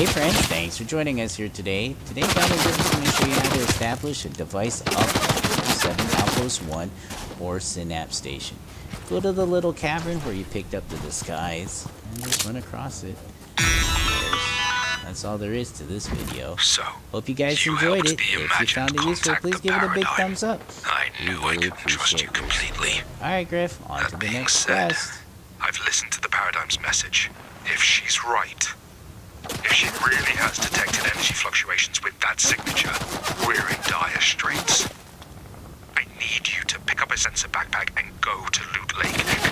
Hey friends, thanks for joining us here today. Today, Battle is going to show you how to establish a device up 7 Outpost 1 or Synapse Station. Go to the little cavern where you picked up the disguise and just run across it. That's all there is to this video. So, Hope you guys you enjoyed it. If you found it useful, please give it a big thumbs up. I knew I really could trust you completely. Alright, Griff, on That to the being next said, quest. I've listened to the Paradigm's message. If she's right, she really has detected energy fluctuations with that signature, we're in dire straits. I need you to pick up a sensor backpack and go to Loot Lake.